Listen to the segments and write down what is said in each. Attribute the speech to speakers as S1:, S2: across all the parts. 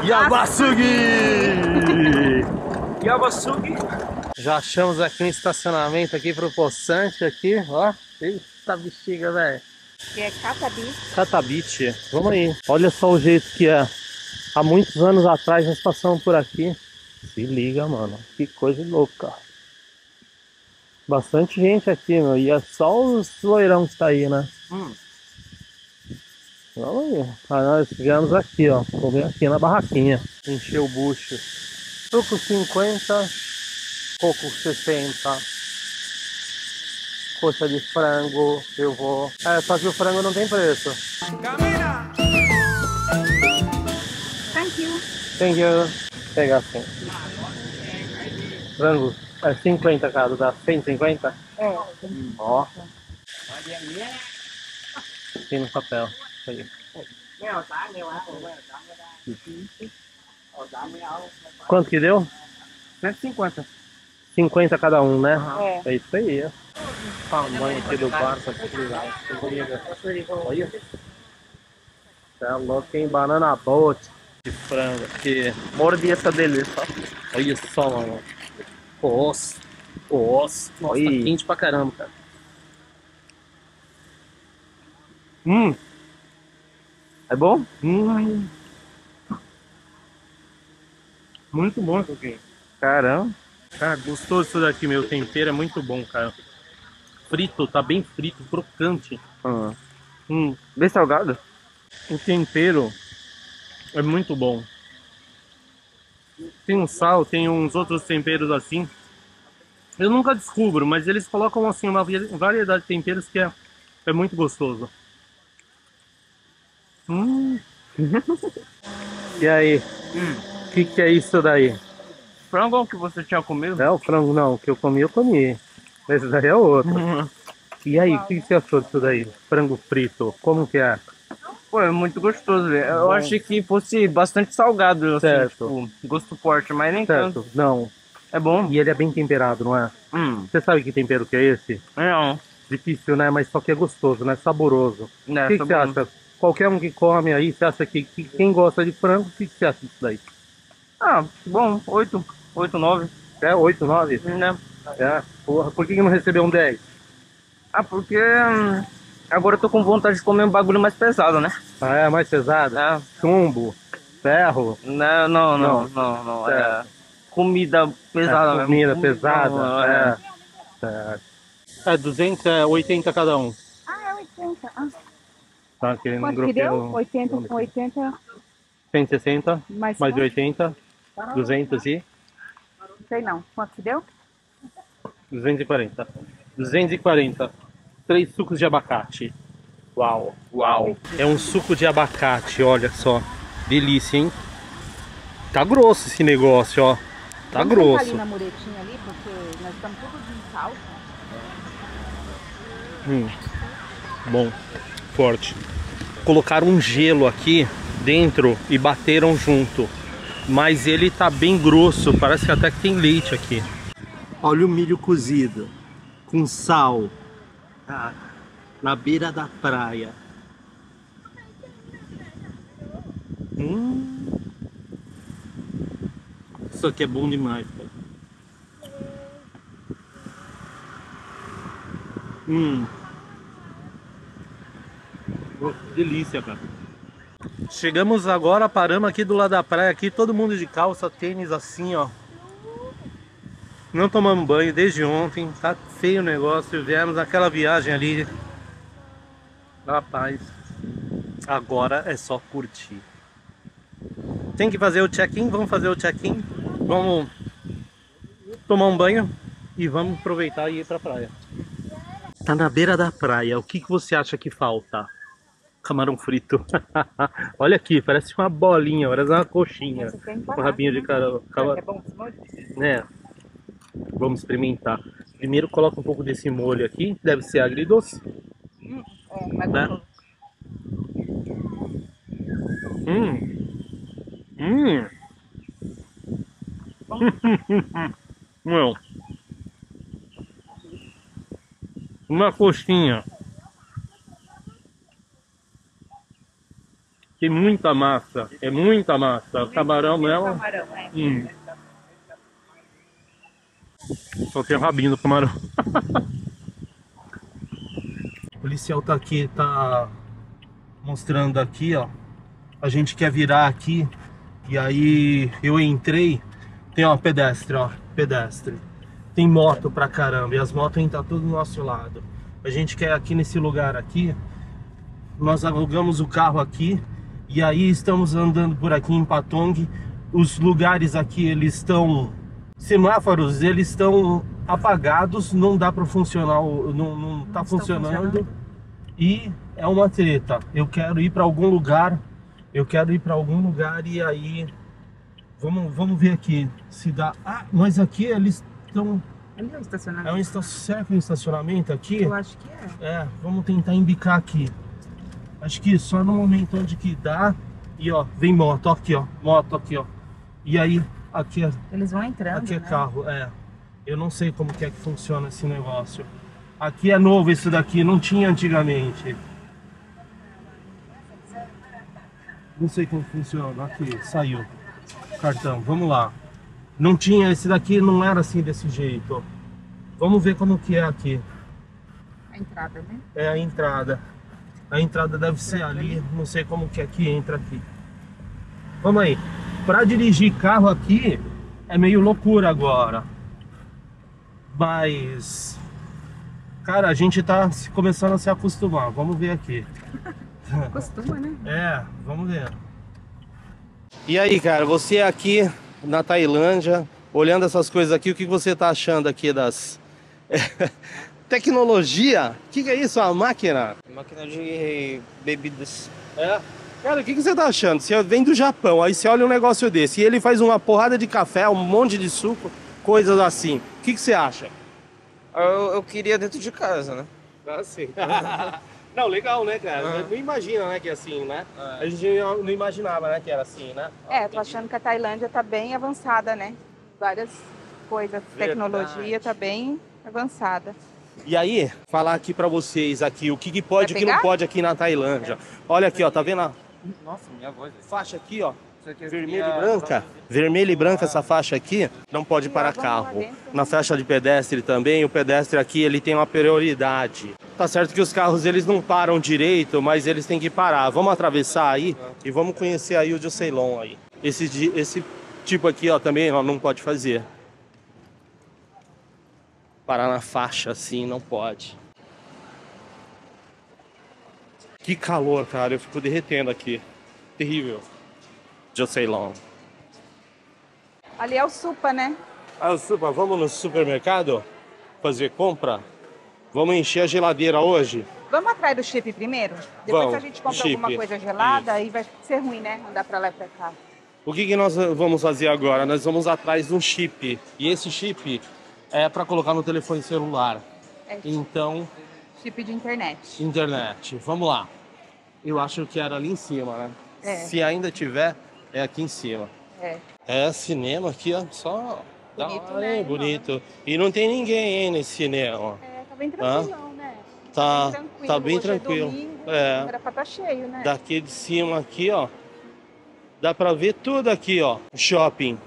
S1: Yabasugi!
S2: Yabasugi.
S1: Já achamos aqui um estacionamento aqui pro poçante aqui, ó. Eita bexiga, velho.
S3: Que é Catabi.
S1: Catabite. Vamos aí. Olha só o jeito que é. Há muitos anos atrás nós passamos por aqui. Se liga, mano. Que coisa louca. Bastante gente aqui, meu. E é só os loirão que tá aí, né?
S2: Hum.
S1: Vamos aí. Ah, nós viemos aqui, ó. Comer aqui na barraquinha. Encher o bucho. Suco 50, coco 60. Coxa de frango, eu vou. É, só que o frango não tem preço.
S3: Thank you.
S1: Tem que pegar assim. Frango é 50 cada, dá 150?
S3: É.
S1: Ó. Tem no papel. Quanto que deu?
S2: 150.
S1: 50 cada um, né?
S3: É.
S1: É isso aí. ó. Tamanho aqui do barco aqui. Olha. É louco, hein? Banana boat de frango aqui.
S2: Mordi essa delícia.
S1: Olha só, mano. Nossa. Nossa. Nossa, tá quente pra caramba, cara. Hum.
S2: É bom?
S1: Hum. Muito bom isso aqui.
S2: Caramba.
S1: Cara, gostoso isso daqui, meu. O tempero é muito bom, cara. Frito, tá bem frito, crocante.
S2: Hum.
S1: Hum.
S2: Bem salgado?
S1: O tempero é muito bom. Tem um sal, tem uns outros temperos assim. Eu nunca descubro, mas eles colocam assim uma vari- variedade de temperos que é, é muito gostoso. Hum. e aí? O que, que é isso daí?
S2: Frango que você tinha comido?
S1: É o frango não, o que eu comi, eu comi. Esse daí é outro. E aí, o que, que você achou disso daí? Frango frito, como que é?
S2: Pô, é muito gostoso, velho. Eu
S1: Bom.
S2: achei que fosse bastante salgado, assim,
S1: Certo.
S2: tipo, gosto forte, mas nem tanto.
S1: Certo? Não.
S2: É bom?
S1: E ele é bem temperado, não é?
S2: Hum.
S1: Você sabe que tempero que é esse?
S2: Não.
S1: Difícil, né? Mas só que é gostoso, né? Saboroso.
S2: Né,
S1: o que, que você acha? Qualquer um que come aí, você acha que, que quem gosta de frango, o que, que você acha disso daí?
S2: Ah, bom, 8, 8, 9,
S1: É 8, 9?
S2: né?
S1: É. Porra, por que, que não recebeu um 10?
S2: Ah, porque hum, agora eu tô com vontade de comer um bagulho mais pesado, né?
S1: Ah, é mais pesado?
S2: É,
S1: Chumbo, ferro,
S2: não, não, não,
S1: Não.
S2: não. É comida pesada
S1: é,
S2: mesmo.
S1: comida pesada.
S2: Não,
S1: é. Certo. É 280 cada um.
S3: 80.
S1: Tá um
S3: quanto que deu?
S1: grupeiro
S3: 80 com 80,
S1: 160,
S3: mais,
S1: mais
S3: quanto?
S1: 80, 200 e
S3: Sei não. Quanto que deu?
S1: 240. 240. Três sucos de abacate. Uau.
S2: Uau.
S1: É um suco de abacate, olha só. Delícia, hein? Tá grosso esse negócio, ó. Tá
S3: Vamos
S1: grosso.
S3: ali na muretinha ali, porque nós estamos todos em calça.
S1: Hum. Bom, forte. Colocaram um gelo aqui dentro e bateram junto. Mas ele tá bem grosso, parece que até que tem leite aqui. Olha o milho cozido com sal. Tá? Na beira da praia. Hum. Isso aqui é bom demais, cara. Hum. Que delícia, cara. Chegamos agora, paramos aqui do lado da praia, aqui todo mundo de calça, tênis assim, ó. Não tomamos banho desde ontem, tá feio o negócio. Viemos naquela viagem ali. Rapaz, agora é só curtir. Tem que fazer o check-in, vamos fazer o check-in. Vamos tomar um banho e vamos aproveitar e ir pra praia. Tá na beira da praia. O que, que você acha que falta? Camarão frito. Olha aqui, parece uma bolinha, parece uma coxinha.
S3: Tem
S1: Com rabinho de cara. cama-
S3: É
S1: né? Vamos experimentar. Primeiro coloca um pouco desse molho aqui, deve ser agridoce.
S3: É, mas
S1: Né? Hum. Hum. Meu. Uma coxinha. Tem muita massa. É muita massa. O camarão mesmo.
S3: Camarão, é.
S1: Hum. Só tem o rabinho do camarão. o policial tá aqui, tá mostrando aqui, ó. A gente quer virar aqui. E aí eu entrei. Tem ó, pedestre, ó. Pedestre. Tem moto pra caramba. E as motos ainda tá tudo do nosso lado. A gente quer aqui nesse lugar aqui. Nós alugamos o carro aqui. E aí estamos andando por aqui em Patong. Os lugares aqui eles estão semáforos, eles estão apagados, não dá para funcionar, não, não tá funcionando.
S3: funcionando.
S1: E é uma treta. Eu quero ir para algum lugar. Eu quero ir para algum lugar e aí vamos vamos ver aqui se dá. Ah, mas aqui eles estão
S3: é
S1: é
S3: estacionamento.
S1: um esta- será que é um estacionamento aqui?
S3: Eu acho que é.
S1: É, vamos tentar embicar aqui. Acho que só no momento onde que dá. E ó, vem moto, ó, aqui ó, moto aqui ó. E aí, aqui, é-
S3: Eles vão entrando,
S1: aqui é
S3: né?
S1: carro, é. Eu não sei como que é que funciona esse negócio. Aqui é novo isso daqui, não tinha antigamente. Não sei como funciona. Aqui, saiu. Cartão, vamos lá. Não tinha, esse daqui não era assim desse jeito. Vamos ver como que é aqui.
S3: A entrada, né?
S1: É a entrada. A entrada deve ser ali, não sei como que é que entra aqui. Vamos aí. Para dirigir carro aqui é meio loucura agora. Mas cara, a gente tá começando a se acostumar. Vamos ver aqui.
S3: Costuma, né?
S1: É, vamos ver. E aí, cara, você aqui na Tailândia, olhando essas coisas aqui, o que você tá achando aqui das tecnologia? O que, que é isso? Uma máquina?
S2: Máquina de bebidas.
S1: É. Cara, o que, que você tá achando? Você vem do Japão, aí você olha um negócio desse e ele faz uma porrada de café, um monte de suco, coisas assim. O que, que você acha?
S2: Eu, eu queria dentro de casa, né?
S1: Ah, sim. não, legal, né, cara?
S2: Aham.
S1: Não imagina, né, que é assim, né? A gente não imaginava, né, que era assim, né?
S3: É, tô achando que a Tailândia tá bem avançada, né? Várias coisas, tecnologia tá bem avançada.
S1: E aí, falar aqui pra vocês aqui o que, que pode e o que não pode aqui na Tailândia. Olha aqui, ó, tá vendo a
S2: Nossa, minha voz.
S1: faixa aqui, ó?
S2: Isso aqui é
S1: Vermelha e branca. Vermelha e branca essa faixa aqui não pode parar carro.
S3: dentro.
S1: Na faixa de pedestre também, o pedestre aqui ele tem uma prioridade. Tá certo que os carros eles não param direito, mas eles têm que parar. Vamos atravessar aí e vamos conhecer aí o de Ceylon aí. Esse, esse tipo aqui, ó, também ó, não pode fazer. Parar na faixa assim não pode. Que calor, cara. Eu fico derretendo aqui. Terrível. De Ceylon.
S3: Ali é o Supa, né?
S1: Ah, super, vamos no supermercado fazer compra? Vamos encher a geladeira hoje?
S3: Vamos atrás do chip primeiro? Depois
S1: Vamos,
S3: a gente compra
S1: chip.
S3: alguma coisa gelada, aí vai ser ruim, né? Andar pra lá e pra cá.
S1: O que, que nós vamos fazer agora? Nós vamos atrás de um chip. E esse chip é para colocar no telefone celular.
S3: É
S1: Então,
S3: chip de internet.
S1: internet. Vamos lá. Eu acho que era ali em cima, né?
S3: É.
S1: Se ainda tiver, é aqui em cima.
S3: É.
S1: É cinema aqui, ó. Só.
S3: Bonito,
S1: hora,
S3: né?
S1: Bonito. E não tem ninguém, hein, nesse cinema.
S3: É, tá bem tranquilão, né?
S1: Tá,
S3: bem tranquilo.
S1: tá bem
S3: Hoje
S1: tranquilo.
S3: É domingo,
S1: É.
S3: Era pra estar cheio, né?
S1: Daqui de cima aqui, ó. Dá pra ver tudo aqui, ó. Shopping.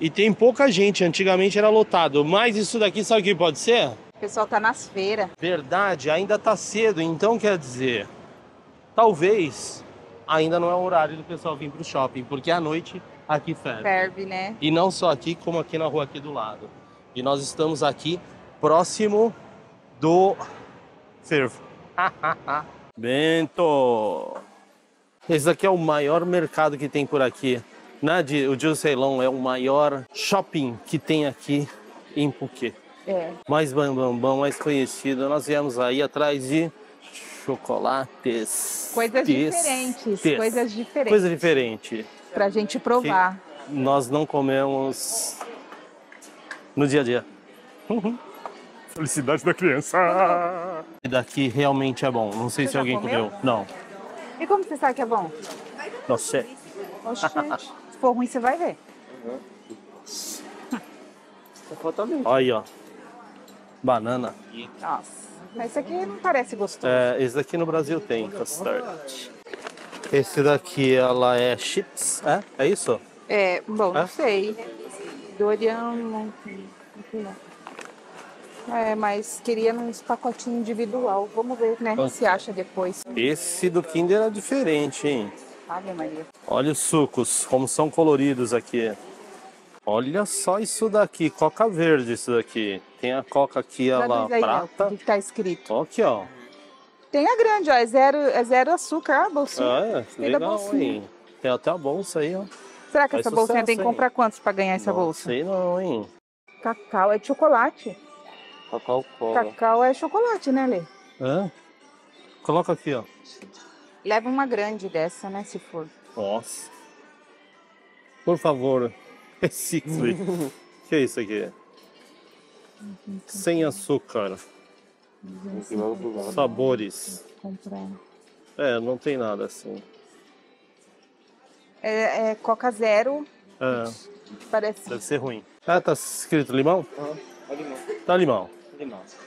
S1: E tem pouca gente. Antigamente era lotado. Mas isso daqui, sabe o que pode ser?
S3: O pessoal tá nas feiras.
S1: Verdade, ainda tá cedo. Então quer dizer, talvez ainda não é o horário do pessoal vir pro shopping. Porque à noite aqui ferve.
S3: Ferve, né?
S1: E não só aqui, como aqui na rua aqui do lado. E nós estamos aqui próximo do fervo. Bento! Esse aqui é o maior mercado que tem por aqui. Né? De, o Ceylon é o maior shopping que tem aqui em Phuket.
S3: É.
S1: Mais bambambam, mais conhecido. Nós viemos aí atrás de chocolates.
S3: Coisas
S1: Tes-
S3: diferentes.
S1: tes.
S3: Coisas diferentes.
S1: Coisa diferente.
S3: Pra gente provar.
S1: nós não comemos no dia a dia. Felicidade da criança. E daqui realmente é bom. Não sei
S3: Você
S1: se alguém
S3: comeu?
S1: comeu. Não,
S3: E como você sabe que é bom?
S1: não sei.
S3: Oxe, se for ruim, você vai ver.
S1: Olha aí, ó. Banana.
S3: Nossa. Mas isso aqui não parece gostoso.
S1: É, esse aqui no Brasil tem custard. Esse daqui, ela é chips, é? É isso?
S3: É, bom,
S1: É?
S3: não sei. Dorian. É, mas queria uns pacotinhos individual. Vamos ver, né? Se acha depois.
S1: Esse do Kinder é diferente, hein?
S3: Ave Maria.
S1: Olha os sucos, como são coloridos aqui. Olha só isso daqui, coca verde isso daqui. Tem a coca aqui, ela
S3: Traduz aí,
S1: prata.
S3: O que tá escrito?
S1: Ó Aqui, ó.
S3: Tem a grande, ó. É zero, é zero açúcar, a bolsinha.
S1: Ah, é,
S3: Tem
S1: legal, hein? Tem até a bolsa aí, ó.
S3: Será que essa bolsinha tem que comprar quantos pra ganhar essa
S1: não
S3: bolsa?
S1: sei não, hein?
S3: Cacau é chocolate.
S1: Cacau cola.
S3: Cacau é chocolate, né, Lê?
S1: Hã? Coloca aqui, ó.
S3: Leva uma grande dessa, né, se for.
S1: Nossa. Por favor, recicle. que é isso aqui? Sem açúcar. Sabores.
S3: Comprar.
S1: É, não tem nada assim.
S3: É, é Coca Zero,
S1: É,
S3: parece.
S1: deve ser ruim. Ah, tá escrito limão? Tá limão.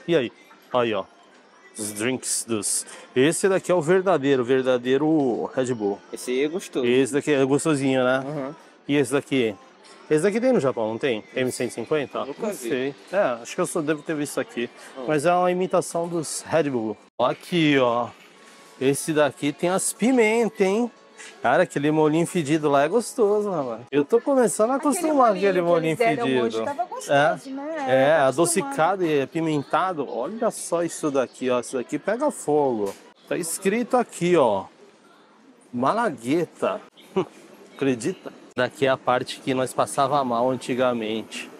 S1: E aí? Aí, ó. Os drinks dos. Esse daqui é o verdadeiro, verdadeiro Red Bull.
S2: Esse aí é gostoso.
S1: Esse daqui é gostosinho, né?
S2: Aham.
S1: E esse daqui? Esse daqui tem no Japão, não tem? M150?
S2: Nunca
S1: não
S2: vi.
S1: sei. É, acho que eu só devo ter visto aqui. Mas é uma imitação dos Red Bull. Aqui, ó. Esse daqui tem as pimentas, hein? Cara, aquele molinho fedido lá é gostoso, rapaz. Eu tô começando a acostumar aquele molinho
S3: que eles deram
S1: fedido.
S3: Hoje tava gostoso, né?
S1: É, adocicado e apimentado. Olha só isso daqui, ó. Isso daqui pega fogo. Tá escrito aqui, ó. Malagueta. Acredita? Daqui é a parte que nós passava mal antigamente.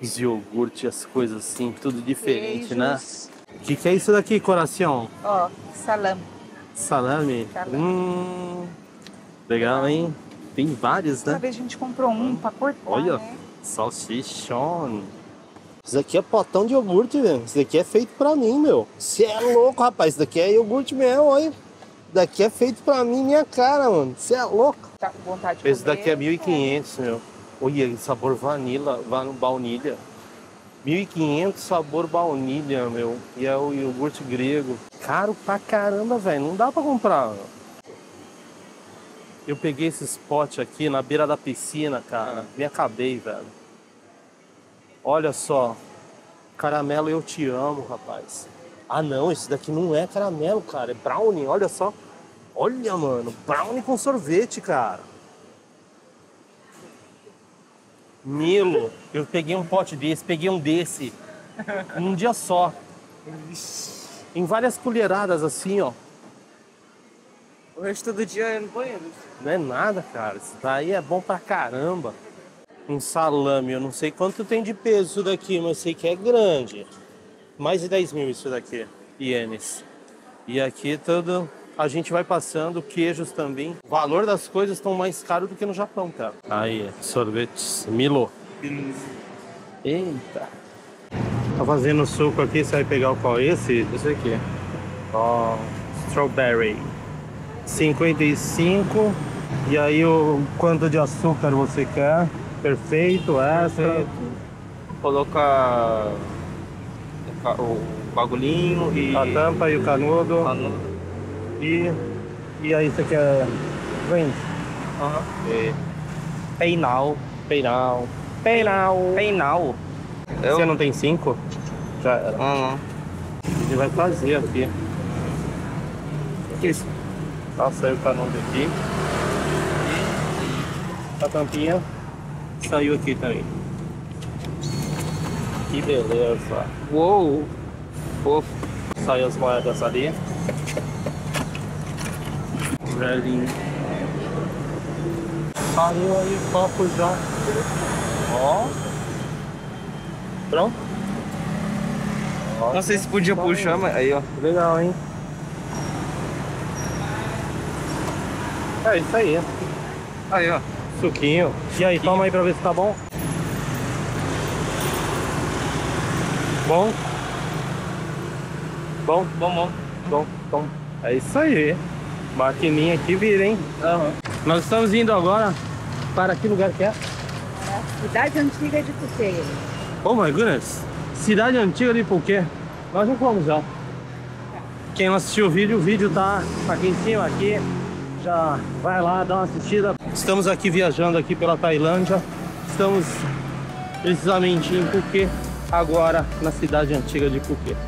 S1: Os iogurtes, as coisas assim, tudo diferente, né? O que, que é isso daqui, coração?
S3: Ó, salame.
S1: Salame?
S3: Salame.
S1: Hum, legal, hein? Tem vários,
S3: Uma
S1: né?
S3: vez a gente comprou um pra cortar,
S1: Olha.
S3: né?
S1: Salsichão. Isso daqui é potão de iogurte, velho. Isso daqui é feito pra mim, meu. Você é louco, rapaz. Isso daqui é iogurte mesmo, olha. Isso daqui é feito pra mim, minha cara, mano. Você é louco.
S3: Tá com vontade de
S1: Esse
S3: comer.
S1: daqui é 1.500, meu. Olha, sabor vanila, va- baunilha. 1.500 sabor baunilha, meu. E é o iogurte grego. Caro pra caramba, velho. Não dá pra comprar. meu. Eu peguei esse spot aqui na beira da piscina, cara. Me acabei, velho. Olha só. Caramelo eu te amo, rapaz. Ah não, esse daqui não é caramelo, cara. É brownie, olha só. Olha, mano, brownie com sorvete, cara. Milo, eu peguei um pote desse, peguei um desse. Num dia só. Em várias colheradas assim, ó.
S2: O resto do dia é no banheiro.
S1: Não é nada, cara. Isso daí é bom pra caramba. Um salame, eu não sei quanto tem de peso isso daqui, mas sei que é grande. Mais de 10 mil isso daqui, ienes. E aqui tudo, a gente vai passando, queijos também. O valor das coisas estão mais caros do que no Japão, cara. Aí, sorvetes, Milo. Eita. Tá fazendo suco aqui, você vai pegar o qual? Esse?
S2: Esse aqui.
S1: Ó, strawberry. 55. E aí o quanto de açúcar você quer? Perfeito, extra.
S2: Coloca o o bagulhinho e.
S1: A tampa e o canudo.
S2: Canudo.
S1: E, e aí você quer drink?
S2: Aham. E Peinal.
S1: Peinal. Peinal.
S2: Peinal. Eu?
S1: Você não tem cinco? Já era.
S2: Ah,
S1: A gente vai fazer aqui.
S2: não. Que isso?
S1: Tá, saiu o canudo aqui. A tampinha saiu aqui também. Que beleza.
S2: Uou! Fofo.
S1: Saiu as moedas ali. Velhinho. Saiu aí o copo já. Ó. Pronto?
S2: Sei se podia puxar, mas aí, ó.
S1: Legal, hein? É isso aí.
S2: Aí, ó.
S1: Suquinho. E aí, toma aí pra ver se tá bom. Bom? Bom?
S2: Bom, bom.
S1: Bom, bom. É isso aí. Maquininha aqui vira, hein?
S2: Aham.
S1: Nós estamos indo agora para que lugar que é?
S3: Cidade Antiga de Puteiro.
S1: Oh my goodness! Cidade Antiga de Phuket. Nós já fomos já. Quem não assistiu o vídeo, o vídeo tá aqui em cima, aqui. Já vai lá dar uma assistida. Estamos aqui viajando aqui pela Tailândia. Estamos precisamente em Phuket, agora na cidade antiga de Phuket.